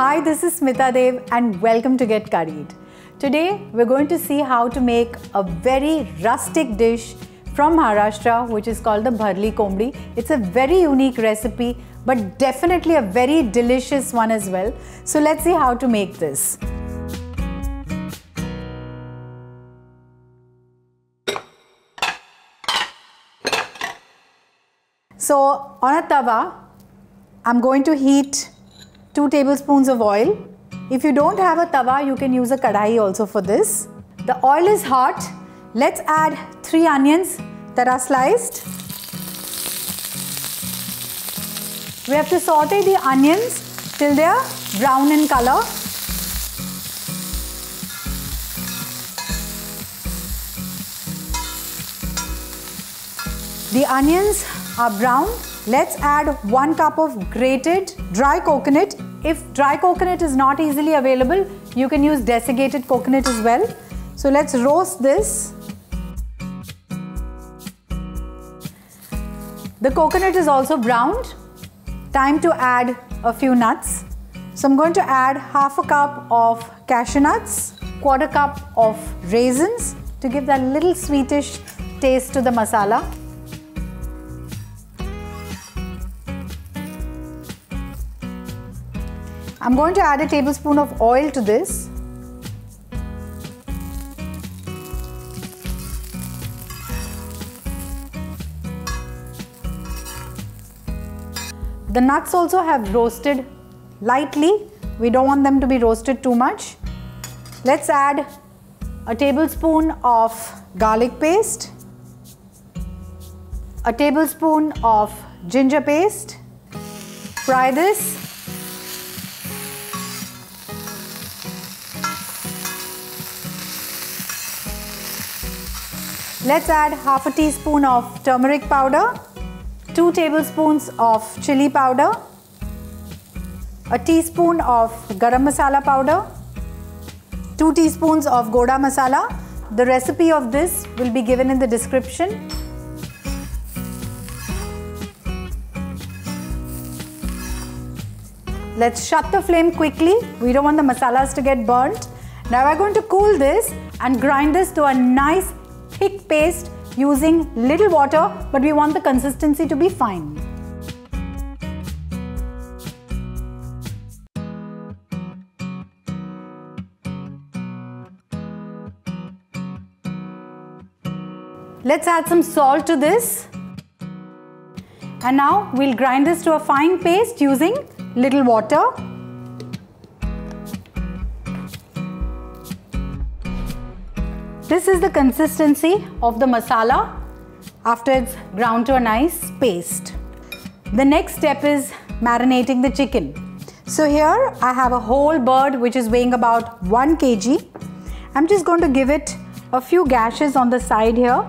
Hi, this is Smita Deo and welcome to Get Curried. Today we're going to see how to make a very rustic dish from Maharashtra which is called the Bharli Kombdi. It's a very unique recipe but definitely a very delicious one as well. So let's see how to make this. So on a tawa, I'm going to heat 2 tablespoons of oil. If you don't have a tawa, you can use a kadai also for this. The oil is hot. Let's add 3 onions that are sliced. We have to saute the onions till they are brown in color. The onions are brown. Let's add one cup of grated dry coconut. If dry coconut is not easily available, you can use desiccated coconut as well. So let's roast this. The coconut is also browned. Time to add a few nuts. So I'm going to add half a cup of cashew nuts, quarter cup of raisins to give that little sweetish taste to the masala. I'm going to add a tablespoon of oil to this. The nuts also have roasted lightly. We don't want them to be roasted too much. Let's add a tablespoon of garlic paste, a tablespoon of ginger paste. Fry this Let's add half a teaspoon of turmeric powder, 2 tablespoons of chili powder, a teaspoon of garam masala powder, 2 teaspoons of goda masala. The recipe of this will be given in the description. Let's shut the flame quickly. We don't want the masalas to get burnt. Now we're going to cool this and grind this to a nice thick paste using little water but we want the consistency to be fine. Let's add some salt to this. And now we'll grind this to a fine paste using little water. This is the consistency of the masala after it's ground to a nice paste. The next step is marinating the chicken. So here I have a whole bird which is weighing about 1 kg. I'm just going to give it a few gashes on the side here.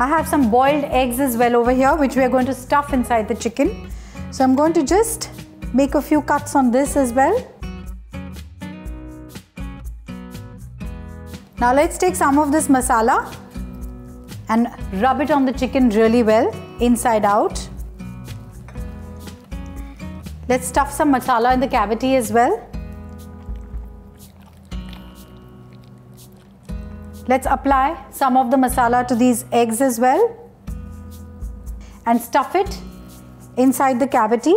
I have some boiled eggs as well over here which we are going to stuff inside the chicken. So I'm going to just make a few cuts on this as well. Now let's take some of this masala and rub it on the chicken really well inside out. Let's stuff some masala in the cavity as well. Let's apply some of the masala to these eggs as well and stuff it inside the cavity.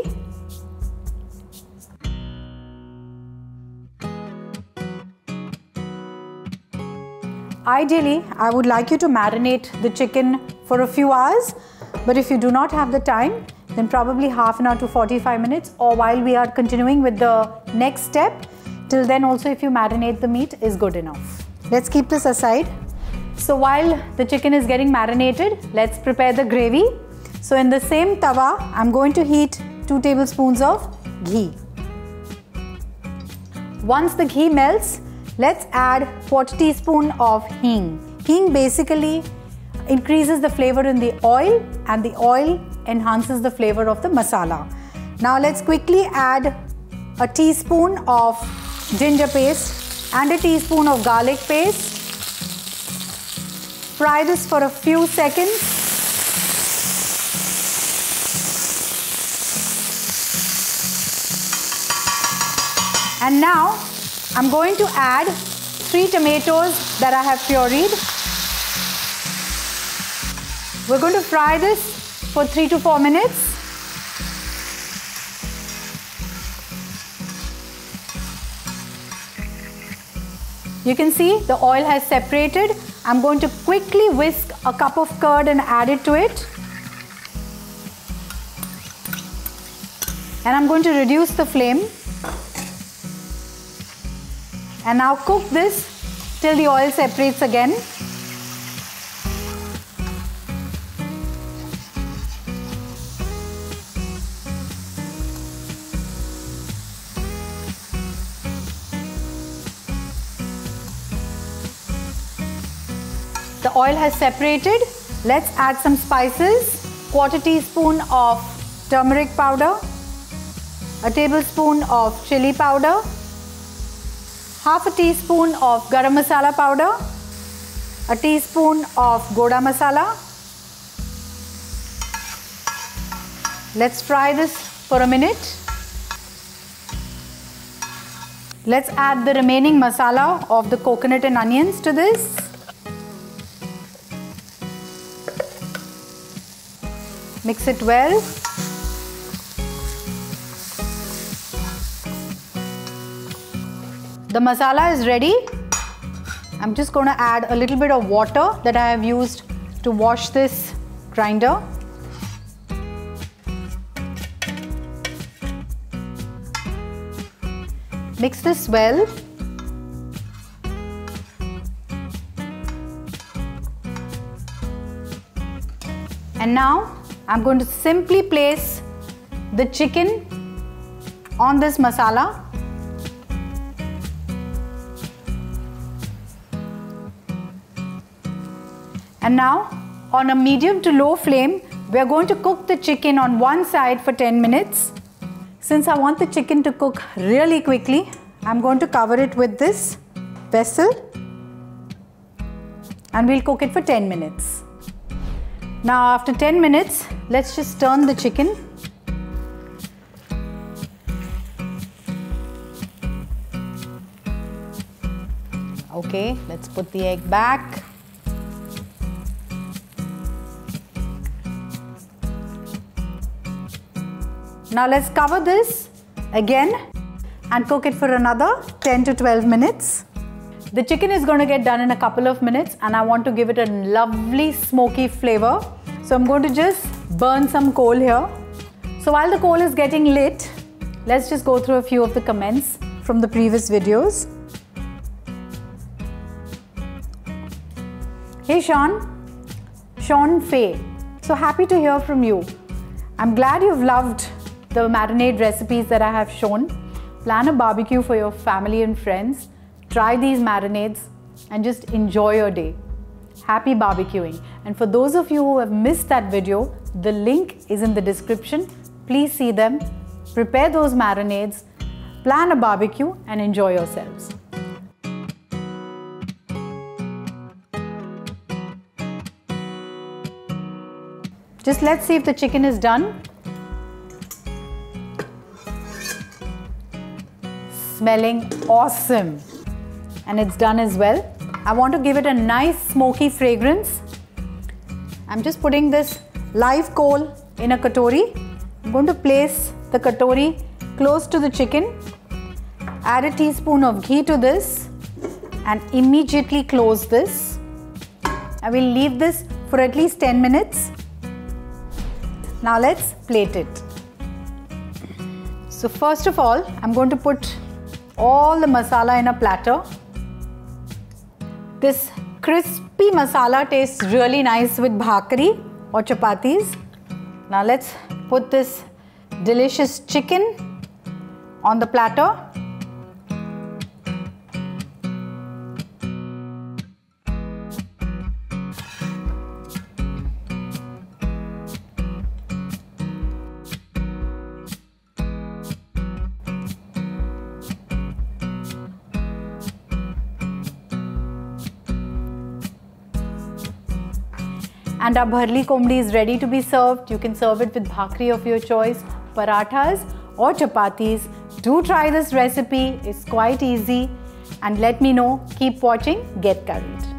Ideally, I would like you to marinate the chicken for a few hours, but if you do not have the time, then probably half an hour to 45 minutes or while we are continuing with the next step, till then also if you marinate the meat is good enough. Let's keep this aside. So while the chicken is getting marinated, let's prepare the gravy. So in the same tawa, I'm going to heat 2 tablespoons of ghee. Once the ghee melts, let's add quarter teaspoon of hing. Hing basically increases the flavor in the oil and the oil enhances the flavor of the masala. Now let's quickly add a teaspoon of ginger paste and a teaspoon of garlic paste. fry this for a few seconds. And now I'm going to add three tomatoes that I have pureed. We're going to fry this for three to four minutes. You can see the oil has separated. I'm going to quickly whisk a cup of curd and add it to it. And I'm going to reduce the flame. And now cook this till the oil separates again. The oil has separated. Let's add some spices. Quarter teaspoon of turmeric powder, a tablespoon of chili powder, half a teaspoon of garam masala powder, a teaspoon of goda masala. Let's fry this for a minute. Let's add the remaining masala of the coconut and onions to this. Mix it well. The masala is ready. I'm just going to add a little bit of water that I have used to wash this grinder. Mix this well. And now I'm going to simply place the chicken on this masala. And now on a medium to low flame, we are going to cook the chicken on one side for 10 minutes. Since I want the chicken to cook really quickly, I'm going to cover it with this vessel and we'll cook it for 10 minutes. Now after 10 minutes, let's just turn the chicken. Okay, let's put the egg back. Now let's cover this again and cook it for another 10 to 12 minutes. The chicken is going to get done in a couple of minutes and I want to give it a lovely smoky flavor. So I'm going to just burn some coal here. So while the coal is getting lit, let's just go through a few of the comments from the previous videos. Hey Sean, Sean Fay. So happy to hear from you. I'm glad you've loved the marinade recipes that I have shown. Plan a barbecue for your family and friends Try these marinades and just enjoy your day. Happy barbecuing. And for those of you who have missed that video, the link is in the description. Please see them, prepare those marinades, plan a barbecue and enjoy yourselves. Just let's see if the chicken is done. Smelling awesome and it's done as well. I want to give it a nice smoky fragrance. I'm just putting this live coal in a katori. I'm going to place the katori close to the chicken. Add a teaspoon of ghee to this and immediately close this. I will leave this for at least 10 minutes. Now let's plate it. So first of all, I'm going to put all the masala in a platter this crispy masala tastes really nice with bhakri or chapatis. Now let's put this delicious chicken on the platter. And our bharli komdi is ready to be served. You can serve it with bhakri of your choice, parathas or chapatis. Do try this recipe, it's quite easy. And let me know, keep watching Get Curried.